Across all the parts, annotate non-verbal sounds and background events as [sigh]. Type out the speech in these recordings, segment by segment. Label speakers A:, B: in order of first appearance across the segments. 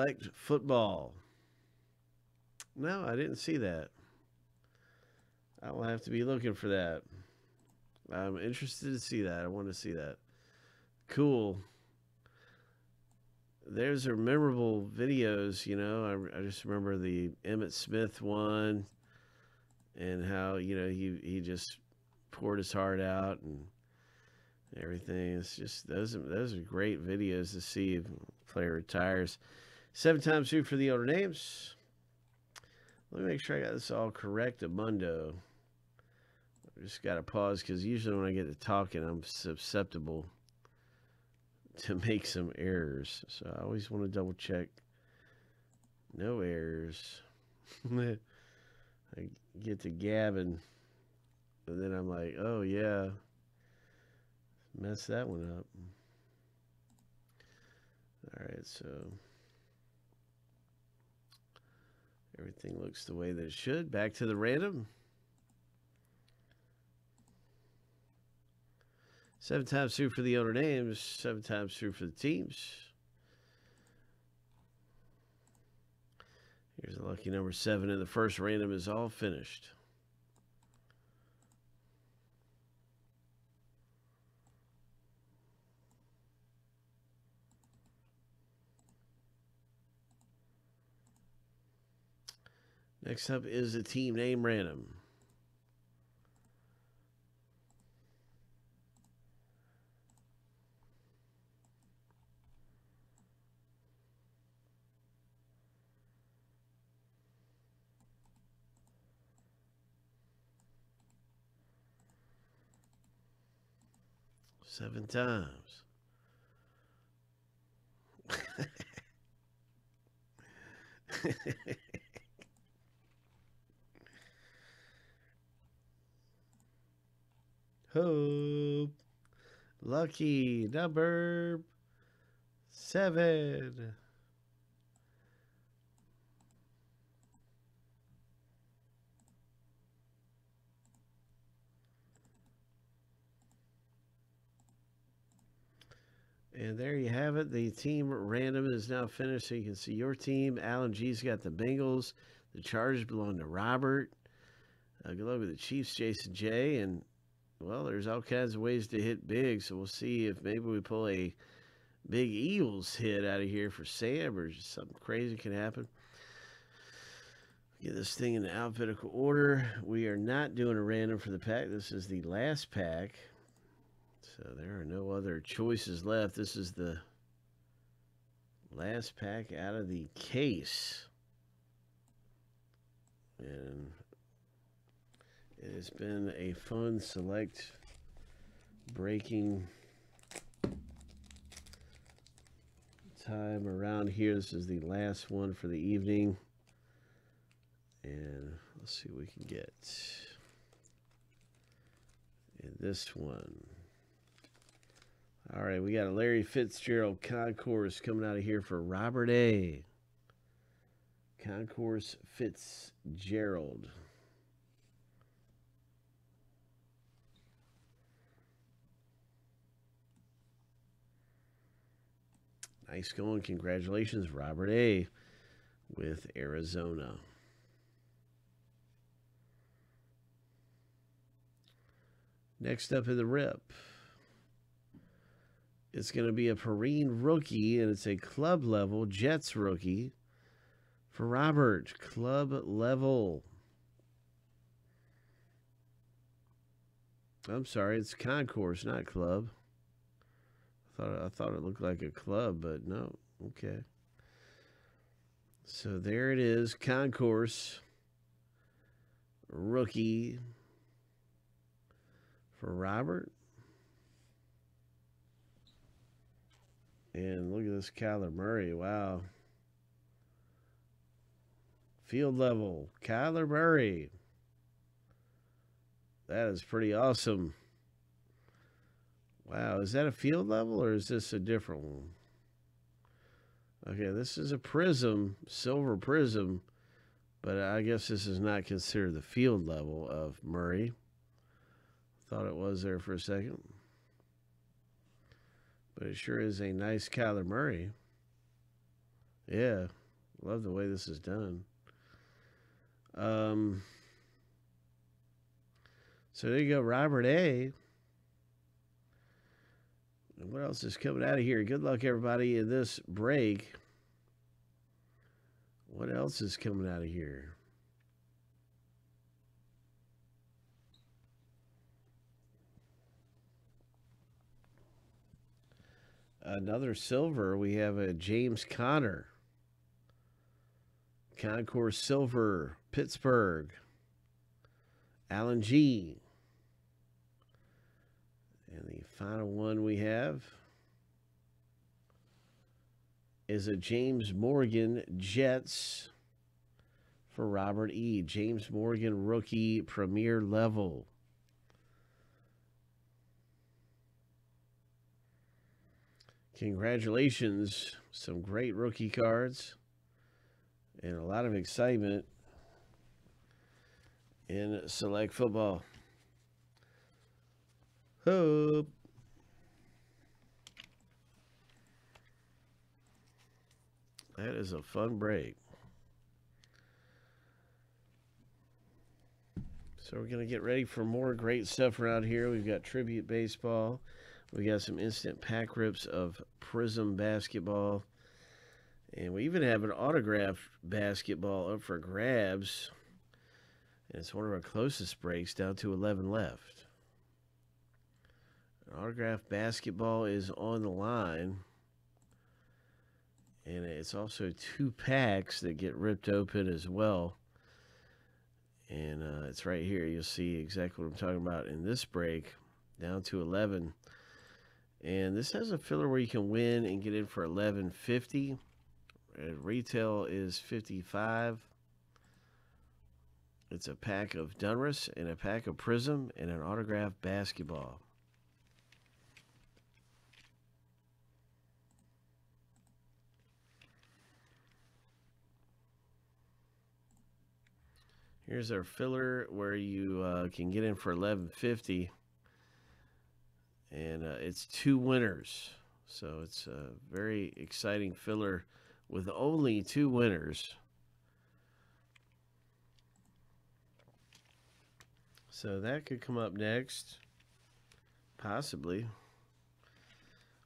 A: Select football. No, I didn't see that. I will have to be looking for that. I'm interested to see that. I want to see that. Cool. There's a memorable videos, you know. I, I just remember the Emmitt Smith one and how, you know, he, he just poured his heart out and everything. It's just those those are great videos to see if a player retires. Seven times through for the older names. Let me make sure I got this all correct. Amundo. I just got to pause because usually when I get to talking, I'm susceptible to [laughs] make some errors. So I always want to double check. No errors. [laughs] I get to gabbing, and then I'm like, oh yeah, mess that one up. All right, so everything looks the way that it should. Back to the random. Seven times through for the owner names, seven times through for the teams. Here's a lucky number seven, and the first random is all finished. Next up is the team name random. Seven times. [laughs] Hope. Lucky number seven. And there you have it. The team random is now finished. So you can see your team. Alan G's got the Bengals. The Chargers belong to Robert. Uh, good luck with the Chiefs, Jason J. And, well, there's all kinds of ways to hit big. So we'll see if maybe we pull a big Eagles hit out of here for Sam or something crazy can happen. Get this thing in alphabetical order. We are not doing a random for the pack. This is the last pack. So there are no other choices left. This is the last pack out of the case. And it has been a fun select breaking time around here. This is the last one for the evening. And let's see what we can get in this one. All right, we got a Larry Fitzgerald concourse coming out of here for Robert A. Concourse Fitzgerald. Nice going. Congratulations, Robert A. with Arizona. Next up in the rip. It's going to be a Perine rookie, and it's a club level Jets rookie for Robert. Club level. I'm sorry, it's concourse, not club. I thought I thought it looked like a club, but no. Okay. So there it is, concourse rookie for Robert. And look at this Kyler Murray. Wow. Field level. Kyler Murray. That is pretty awesome. Wow. Is that a field level or is this a different one? Okay, this is a prism, silver prism, but I guess this is not considered the field level of Murray. Thought it was there for a second. But it sure is a nice Kyler Murray. Yeah, love the way this is done. Um, so there you go, Robert A. What else is coming out of here? Good luck, everybody, in this break. What else is coming out of here? Another silver. We have a James Conner. Concourse Silver, Pittsburgh. Alan G. And the final one we have is a James Morgan Jets for Robert E. James Morgan rookie premier level. Congratulations. Some great rookie cards and a lot of excitement in select football. Hope. That is a fun break. So we're going to get ready for more great stuff around here. We've got Tribute Baseball. We got some instant pack rips of Prism Basketball. And we even have an autographed basketball up for grabs. And it's one of our closest breaks, down to 11 left. An autographed basketball is on the line. And it's also two packs that get ripped open as well. And uh, it's right here. You'll see exactly what I'm talking about in this break, down to 11. And this has a filler where you can win and get in for 1150. Retail is 55. It's a pack of Donruss and a pack of Prism and an autographed basketball. Here's our filler where you uh, can get in for 1150 and uh, it's two winners. So it's a very exciting filler with only two winners. So that could come up next, possibly.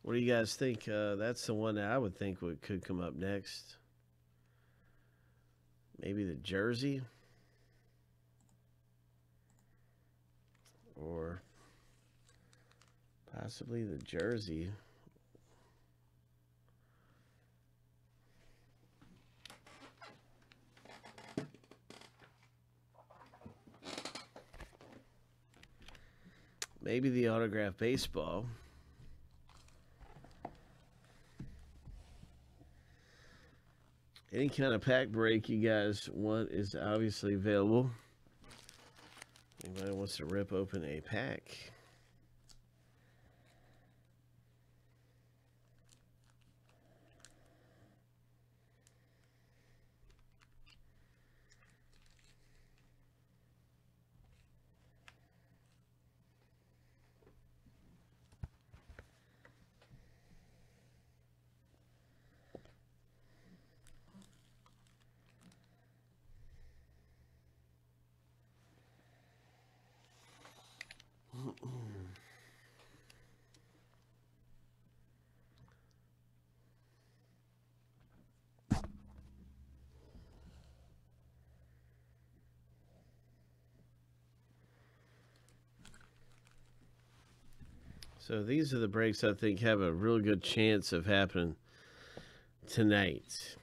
A: What do you guys think? Uh, that's the one that I would think would could come up next. Maybe the jersey, or possibly the jersey. Maybe the autograph baseball. Any kind of pack break you guys want is obviously available. Anybody wants to rip open a pack? So these are the breaks I think have a real good chance of happening tonight.